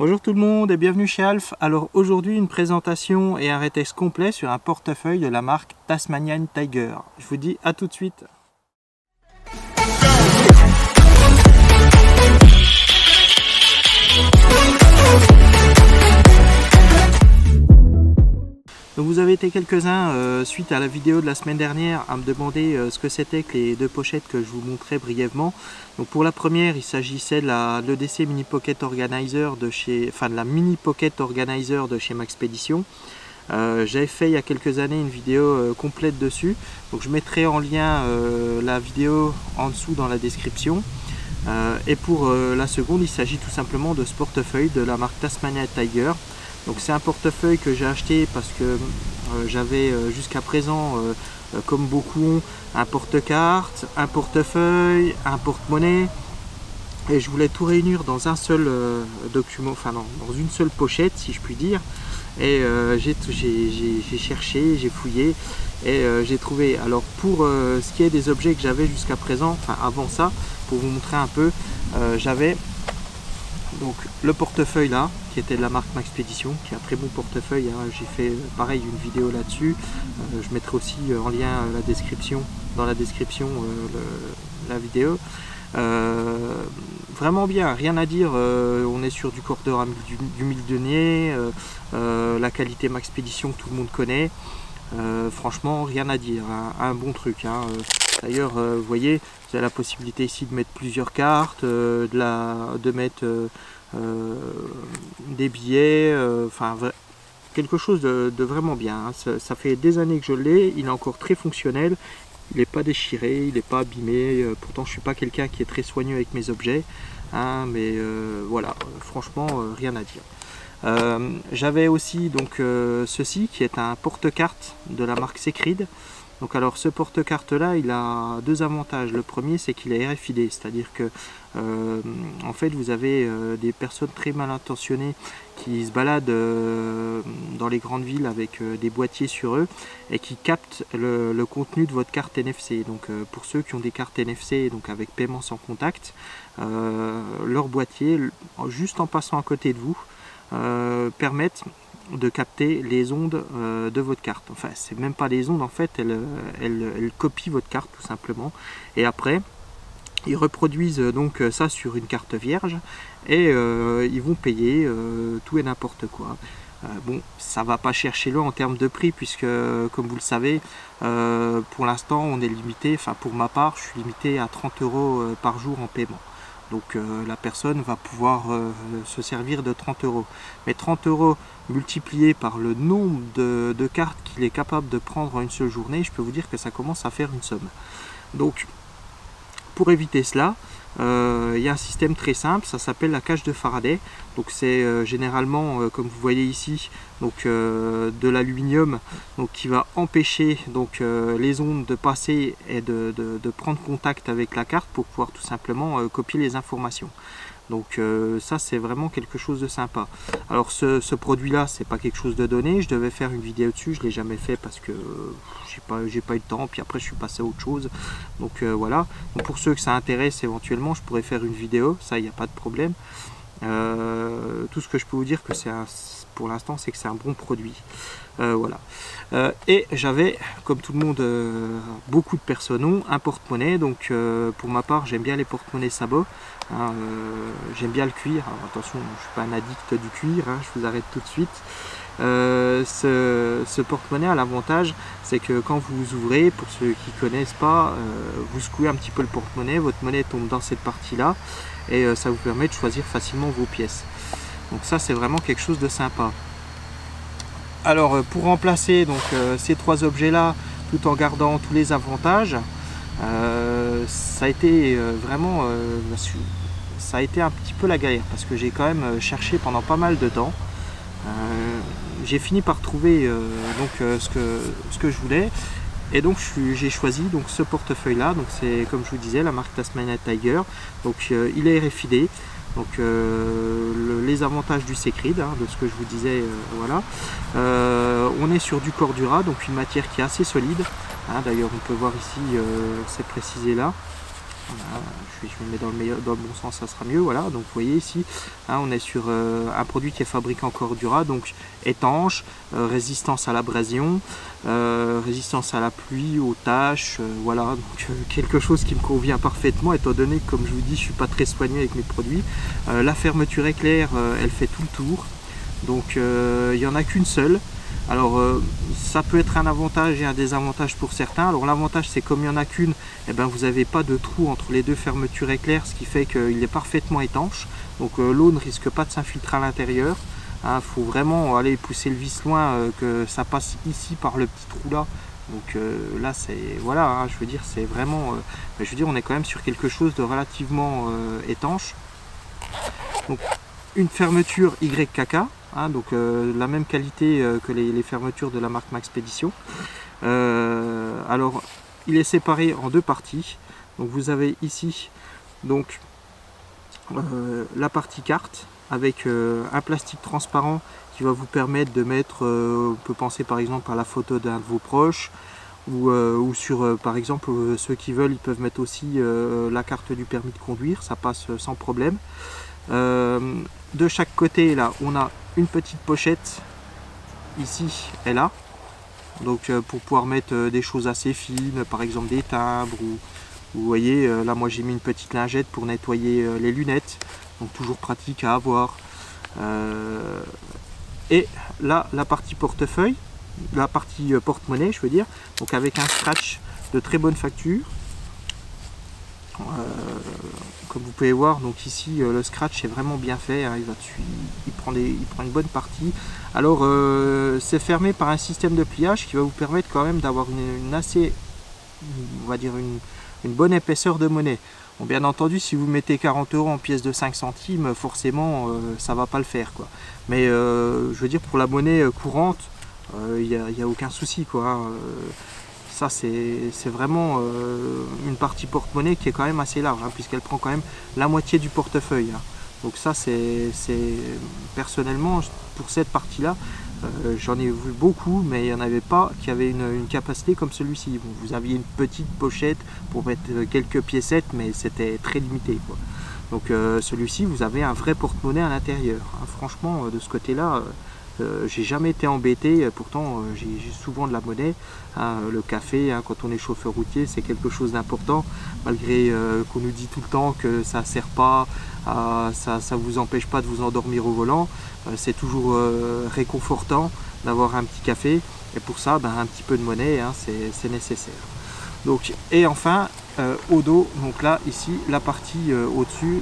Bonjour tout le monde et bienvenue chez Alf. Alors aujourd'hui une présentation et un rétexte complet sur un portefeuille de la marque Tasmanian Tiger. Je vous dis à tout de suite. Vous avez été quelques-uns euh, suite à la vidéo de la semaine dernière à me demander euh, ce que c'était que les deux pochettes que je vous montrais brièvement. Pour la première, il s'agissait de l'EDC Mini Pocket Organizer de chez, enfin de la Mini Pocket Organizer de chez Maxpedition. Euh, J'avais fait il y a quelques années une vidéo complète dessus, donc je mettrai en lien la vidéo en dessous dans la description. et pour la seconde, il s'agit tout simplement de ce portefeuille de la marque Tasmania Tiger. Donc c'est un portefeuille que j'ai acheté parce que euh, j'avais euh, jusqu'à présent, euh, comme beaucoup un porte-carte, un portefeuille, un porte-monnaie. Et je voulais tout réunir dans un seul document, enfin dans, une seule pochette si je puis dire. Et j'ai cherché, j'ai fouillé et j'ai trouvé. Alors pour ce qui est des objets que j'avais jusqu'à présent, enfin avant ça, pour vous montrer un peu, j'avais donc le portefeuille là, de la marque Maxpedition, qui est un très bon portefeuille. Hein. J'ai fait euh, pareil une vidéo là-dessus. Euh, je mettrai aussi euh, en lien la description, dans la description la vidéo. vraiment bien, rien à dire. on est sur du cordeur du, du mille la qualité Maxpedition que tout le monde connaît. franchement, rien à dire, un, bon truc. Hein. D'ailleurs, vous voyez, vous avez la possibilité ici de mettre plusieurs cartes, de, la, de mettre euh, des billets, euh, enfin quelque chose de, vraiment bien. Hein. Ça, fait des années que je l'ai, il est encore très fonctionnel, il n'est pas déchiré, il n'est pas abîmé. Euh, pourtant, je suis pas quelqu'un qui est très soigneux avec mes objets, hein, mais voilà, franchement, rien à dire. J'avais aussi donc ceci qui est un porte-carte de la marque Secrid. Donc alors ce porte-carte là il a deux avantages. Le premier c'est qu'il est RFID, c'est-à-dire que euh, en fait vous avez euh, des personnes très mal intentionnées qui se baladent euh, dans les grandes villes avec des boîtiers sur eux et qui captent le, contenu de votre carte NFC. Donc pour ceux qui ont des cartes NFC donc avec paiement sans contact, leur boîtier juste en passant à côté de vous permettent de capter les ondes euh, de votre carte. Enfin, c'est même pas les ondes, en fait, elles, elle, copient votre carte tout simplement. Et après, ils reproduisent euh, donc ça sur une carte vierge et euh, ils vont payer tout et n'importe quoi. bon, ça va pas chercher le en termes de prix puisque, comme vous le savez, pour l'instant, on est limité, enfin pour ma part, je suis limité à 30 euros par jour en paiement. Donc euh, la personne va pouvoir euh, se servir de 30 euros. Mais 30 euros multiplié par le nombre de, cartes qu'il est capable de prendre en une seule journée, je peux vous dire que ça commence à faire une somme. Donc pour éviter cela, il y a un système très simple, ça s'appelle la cage de Faraday. Donc c'est euh, généralement, euh, comme vous voyez ici, donc de l'aluminium, qui va empêcher donc les ondes de passer et de, prendre contact avec la carte pour pouvoir tout simplement copier les informations. Donc euh, ça c'est vraiment quelque chose de sympa. Alors ce, produit là c'est pas quelque chose de donné, je devais faire une vidéo dessus, je l'ai jamais fait parce que j'ai pas, eu le temps, puis après je suis passé à autre chose. Donc euh, voilà, pour ceux que ça intéresse éventuellement je pourrais faire une vidéo, ça il n'y a pas de problème. Euh, tout ce que je peux vous dire que c'est pour l'instant c'est que c'est un bon produit. voilà. et j'avais, comme tout le monde, beaucoup de personnes ont un porte-monnaie. Donc pour ma part j'aime bien les porte-monnaies sabots. Hein, euh, j'aime bien le cuir. attention, je suis pas un addict du cuir, hein, je vous arrête tout de suite. Euh, ce, porte-monnaie a l'avantage, c'est que quand vous ouvrez, pour ceux qui ne connaissent pas, euh, vous secouez un petit peu le porte-monnaie, votre monnaie tombe dans cette partie-là et ça vous permet de choisir facilement vos pièces. Donc ça, c'est vraiment quelque chose de sympa. Alors, pour remplacer donc, ces trois objets-là, tout en gardant tous les avantages, ça a été vraiment ça a été un petit peu la galère parce que j'ai quand même euh, cherché pendant pas mal de temps. Euh, j'ai fini par trouver euh, donc ce, que, ce que je voulais et donc j'ai choisi donc ce portefeuille là donc c'est comme je vous disais la marque Tasmania Tiger donc il est RFID donc les avantages du Secrid hein, de ce que je vous disais voilà on est sur du Cordura donc une matière qui est assez solide hein. d'ailleurs on peut voir ici c'est précisé là je, me mets dans le, bon sens, ça sera mieux. Voilà, donc vous voyez ici, hein, on est sur euh, un produit qui est fabriqué en Cordura, donc étanche, euh, résistance à l'abrasion, euh, résistance à la pluie, aux tâches, voilà, donc quelque chose qui me convient parfaitement, étant donné que, comme je vous dis, je suis pas très soigné avec mes produits. la fermeture éclair, elle fait tout le tour, donc il n'y en a qu'une seule. Alors euh, ça peut être un avantage et un désavantage pour certains. Alors l'avantage c'est comme il n'y en a qu'une, eh ben, vous n'avez pas de trou entre les deux fermetures éclair, ce qui fait qu'il est parfaitement étanche. Donc euh, l'eau ne risque pas de s'infiltrer à l'intérieur. Il hein, faut vraiment aller pousser le vis loin, euh, que ça passe ici par le petit trou là. Donc là c'est voilà, hein, je veux dire c'est vraiment, je veux dire on est quand même sur quelque chose de relativement étanche. Donc une fermeture YKK, Hein, donc euh, la même qualité euh, que les, fermetures de la marque Maxpédition. Euh, alors il est séparé en deux parties. Donc vous avez ici donc la partie carte avec un plastique transparent qui va vous permettre de mettre, on peut penser par exemple à la photo d'un de vos proches, ou, ou, sur par exemple ceux qui veulent ils peuvent mettre aussi la carte du permis de conduire ça passe sans problème de chaque côté là on a une petite pochette ici et là. Donc euh, pour pouvoir mettre euh, des choses assez fines par exemple des timbres ou vous voyez euh, là moi j'ai mis une petite lingette pour nettoyer les lunettes. Donc toujours pratique à avoir. Et là la partie portefeuille la partie porte-monnaie je veux dire. Donc avec un scratch de très bonne facture comme vous pouvez voir, donc ici euh, le scratch est vraiment bien fait, hein, il, va il, prend des, il prend une bonne partie. Alors euh, c'est fermé par un système de pliage qui va vous permettre quand même d'avoir une, assez, on va dire une, bonne épaisseur de monnaie. Bon, bien entendu, si vous mettez 40 euros en pièces de 5 centimes, forcément ça euh, ça va pas le faire. Quoi. Mais je veux dire, pour la monnaie courante, il n'y a, a, aucun souci. Quoi. Hein ça c'est vraiment euh, une partie porte-monnaie qui est quand même assez large, hein, puisqu'elle prend quand même la moitié du portefeuille. Hein. Donc ça c'est personnellement pour cette partie-là, euh, j'en ai vu beaucoup, mais il n'y en avait pas qui avait une, capacité comme celui-ci. vous aviez une petite pochette pour mettre quelques piécettes, mais c'était très limité. Donc euh, celui-ci, vous avez un vrai porte-monnaie à l'intérieur. Hein. Franchement, de ce côté-là, euh, j'ai jamais été embêté, euh, pourtant euh, j'ai souvent de la monnaie. Hein, le café, hein, quand on est chauffeur routier, c'est quelque chose d'important, malgré qu'on nous dit tout le temps que ça ne sert pas, ça ne vous empêche pas de vous endormir au volant. c'est toujours réconfortant d'avoir un petit café, et pour ça, ben, un petit peu de monnaie, hein, c'est nécessaire. Donc, et enfin, au dos, donc là, ici, la partie au-dessus,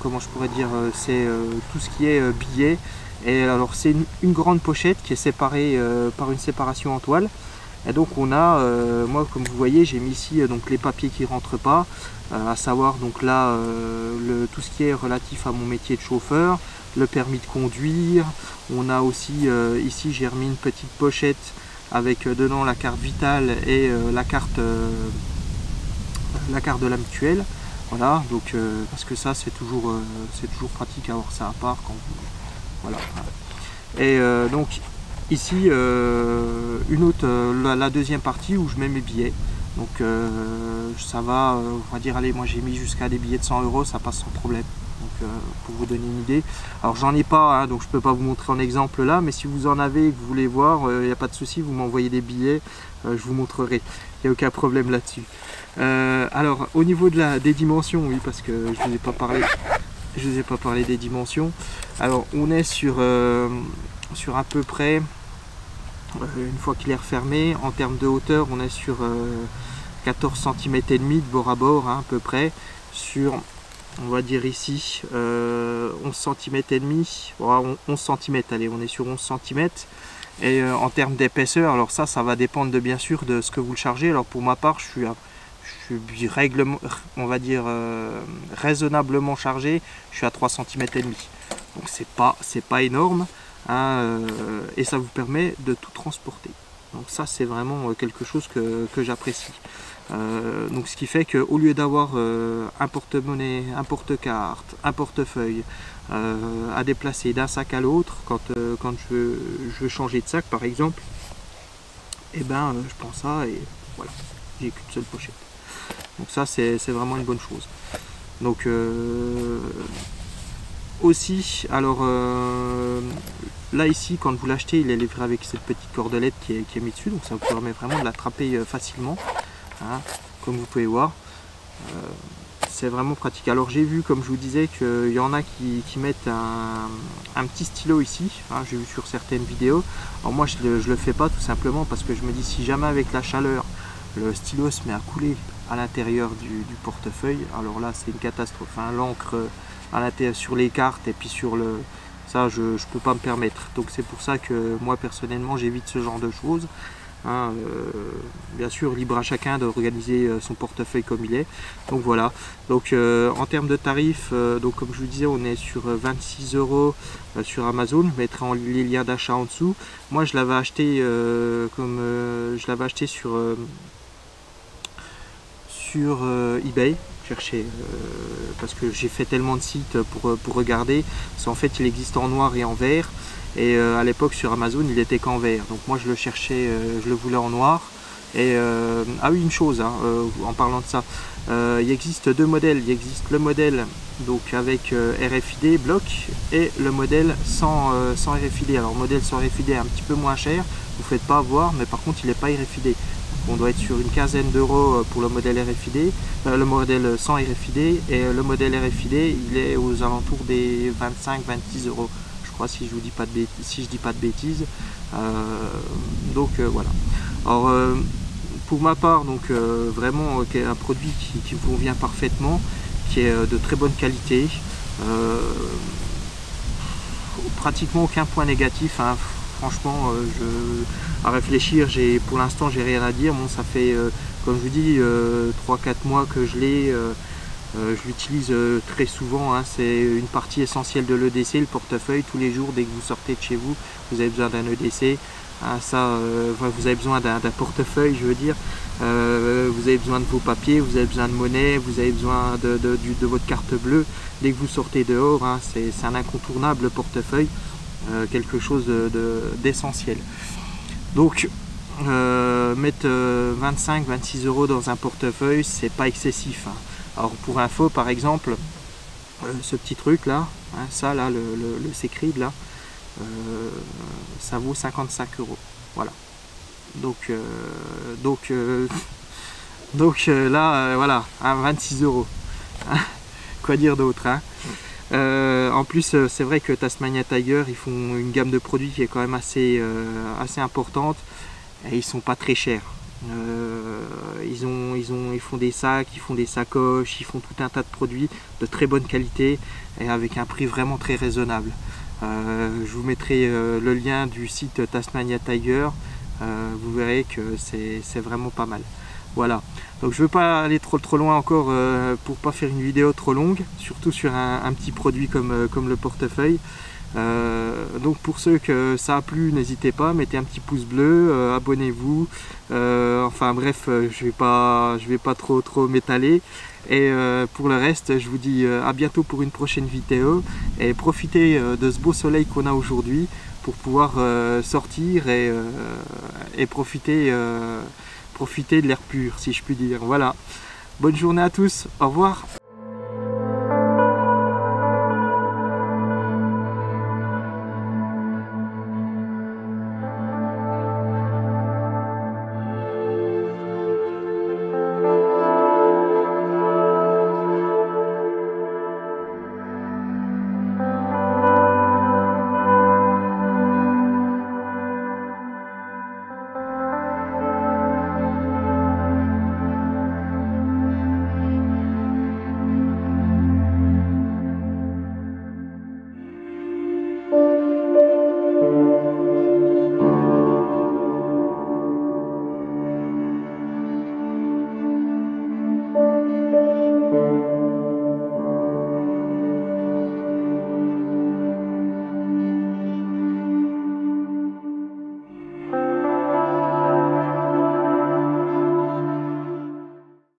comment je pourrais dire, euh, c'est euh, tout ce qui est euh, billets. Et alors c'est une, grande pochette qui est séparée par une séparation en toile. Et donc on a, moi comme vous voyez, j'ai mis ici donc les papiers qui rentrent pas, à savoir donc là tout ce qui est relatif à mon métier de chauffeur, le permis de conduire. On a aussi ici j'ai remis une petite pochette avec dedans la carte vitale et la carte la carte de la mutuelle. Voilà, donc euh, parce que ça c'est toujours, euh, c'est toujours pratique à avoir ça à part quand Voilà. Et euh, donc ici une autre la, deuxième partie où je mets mes billets. Donc ça va, on va dire allez moi j'ai mis jusqu'à des billets de 100 euros, ça passe sans problème. Donc pour vous donner une idée. Alors j'en ai pas, hein, donc je peux pas vous montrer en exemple là, mais si vous en avez et que vous voulez voir, il n'y a pas de souci, vous m'envoyez des billets, je vous montrerai. Il n'y a aucun problème là-dessus. Euh, alors au niveau de la, des dimensions, oui, parce que je vous ai pas parlé. Je vous ai pas parlé des dimensions. Alors on est sur, euh, sur à peu près, euh, une fois qu'il est refermé, en termes de hauteur, on est sur 14 cm et demi de bord à bord, hein, à peu près, sur on va dire ici 11 cm et demi, 11 cm, allez, on est sur 11 cm. Et en termes d'épaisseur, alors ça, ça va dépendre de bien sûr de ce que vous le chargez. Alors pour ma part, je suis à suis règlement, on va dire euh, raisonnablement chargé, je suis à 3 cm et demi. Donc c'est pas c'est pas énorme hein, euh, et ça vous permet de tout transporter. Donc ça c'est vraiment euh, quelque chose que, j'apprécie. donc ce qui fait qu'au lieu d'avoir un porte-monnaie, un porte-carte, un portefeuille à déplacer d'un sac à l'autre quand, quand je veux, je, veux, changer de sac par exemple, et eh ben je prends ça et voilà, j'ai qu'une seule pochette. Donc ça c'est vraiment une bonne chose. Donc euh, aussi, alors là ici quand vous l'achetez il est livré avec cette petite cordelette qui est, qui est mise dessus, donc ça vous permet vraiment de l'attraper facilement, hein, comme vous pouvez voir c'est vraiment pratique. Alors j'ai vu, comme je vous disais, qu'il y en a qui, mettent un, petit stylo ici. Hein, j'ai vu sur certaines vidéos. Alors moi, je ne le, fais pas tout simplement parce que je me dis si jamais avec la chaleur, le stylo se met à couler à l'intérieur du, portefeuille, alors là, c'est une catastrophe. Hein. L'encre sur les cartes et puis sur le... Ça, je ne peux pas me permettre. Donc c'est pour ça que moi, personnellement, j'évite ce genre de choses. Hein, euh, bien sûr, libre à chacun d'organiser euh, son portefeuille comme il est. Donc voilà. Donc euh, en termes de tarifs, donc comme je vous disais, on est sur 26 euros sur Amazon. Je mettrai en, les liens d'achat en dessous. Moi, je l'avais acheté comme je l'avais acheté sur sur eBay chercher parce que j'ai fait tellement de sites pour, pour regarder. en fait, il existe en noir et en vert. Et euh, à l'époque sur Amazon, il était qu'en vert. Donc moi je le cherchais, euh, je le voulais en noir. Et euh, ah oui, une chose, hein, en parlant de ça, il existe deux modèles. Il existe le modèle donc avec RFID bloc et le modèle sans, sans RFID. Alors le modèle sans RFID est un petit peu moins cher, vous faites pas avoir, mais par contre il n'est pas RFID. On doit être sur une quinzaine d'euros pour le modèle RFID, le modèle sans RFID et le modèle RFID il est aux alentours des 25-26 euros si je vous dis pas de bêtises, si je dis pas de bêtises. Euh, donc euh, voilà. Alors euh, pour ma part, donc vraiment un produit qui, me convient parfaitement, qui est de très bonne qualité. pratiquement aucun point négatif. Hein. Franchement, je, à réfléchir, j'ai pour l'instant j'ai rien à dire. Bon, ça fait, comme je vous dis, 3-4 mois que je l'ai. Euh, je l'utilise euh, très souvent, hein. c'est une partie essentielle de l'EDC, le portefeuille. Tous les jours, dès que vous sortez de chez vous, vous avez besoin d'un EDC. Hein, ça, euh, vous avez besoin d'un portefeuille, je veux dire. vous avez besoin de vos papiers, vous avez besoin de monnaie, vous avez besoin de, votre carte bleue. Dès que vous sortez dehors, hein, c'est un incontournable portefeuille, quelque chose d'essentiel. Donc, mettre 25-26 euros dans un portefeuille, c'est pas excessif. Alors pour info par exemple, euh, ce petit truc là, hein, ça là, le, le, là, euh, ça vaut 55 euros. Voilà. Donc, euh, donc, donc là, voilà, 26 hein, euros. Quoi dire d'autre hein? En plus, c'est vrai que Tasmania Tiger, ils font une gamme de produits qui est quand même assez, assez importante et ils sont pas très chers. Euh, ils, ont, ils, ont, ils font des sacs, ils font des sacoches, ils font tout un tas de produits de très bonne qualité et avec un prix vraiment très raisonnable. Euh, je vous mettrai euh, le lien du site Tasmania Tiger. vous verrez que c'est vraiment pas mal. Voilà. Donc je ne veux pas aller trop loin encore pour pas faire une vidéo trop longue, surtout sur un, petit produit comme, comme le portefeuille. Euh, donc pour ceux que ça a plu, n'hésitez pas, mettez un petit pouce bleu, euh, abonnez-vous. Euh, enfin bref, je vais je vais pas trop trop m'étaler. Et pour le reste, je vous dis à bientôt pour une prochaine vidéo et profitez de ce beau soleil qu'on a aujourd'hui pour pouvoir sortir et profiter, profiter de l'air pur, si je puis dire. Voilà. Bonne journée à tous. Au revoir.